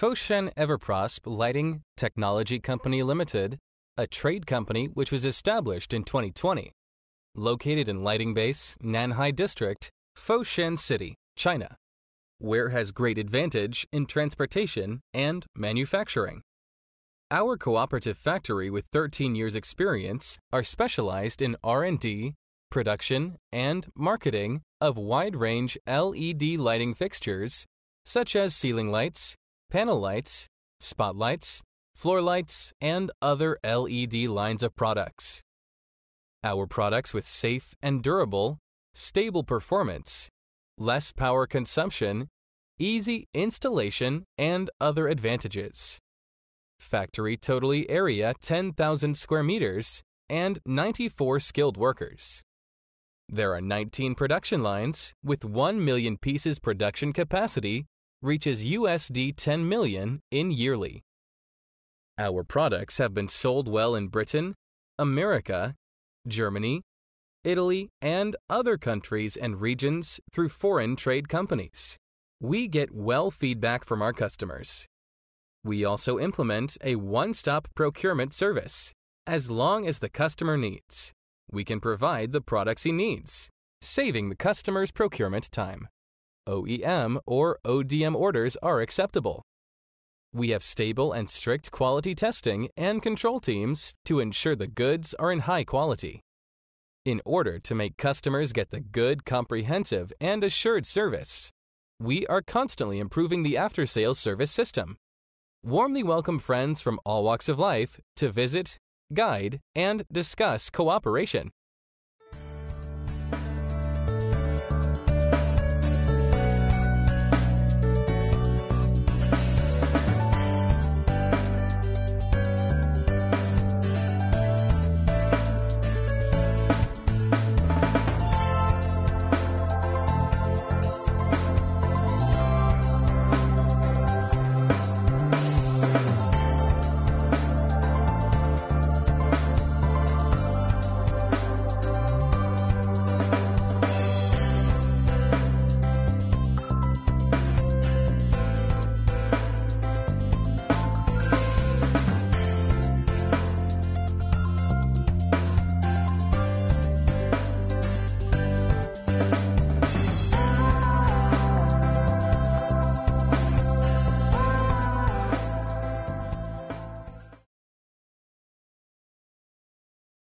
Foshan Everprosp Lighting Technology Company Limited, a trade company which was established in 2020. Located in Lighting Base, Nanhai District, Foshan City, China. Where has great advantage in transportation and manufacturing. Our cooperative factory with 13 years experience are specialized in R&D, production, and marketing of wide-range LED lighting fixtures such as ceiling lights, panel lights, spotlights, floor lights, and other LED lines of products. Our products with safe and durable, stable performance, less power consumption, easy installation, and other advantages. Factory totally area 10,000 square meters and 94 skilled workers. There are 19 production lines with 1 million pieces production capacity reaches USD 10 million in yearly. Our products have been sold well in Britain, America, Germany, Italy, and other countries and regions through foreign trade companies. We get well feedback from our customers. We also implement a one-stop procurement service. As long as the customer needs, we can provide the products he needs, saving the customer's procurement time. OEM or ODM orders are acceptable. We have stable and strict quality testing and control teams to ensure the goods are in high quality. In order to make customers get the good, comprehensive, and assured service, we are constantly improving the after sales service system. Warmly welcome friends from all walks of life to visit, guide, and discuss cooperation.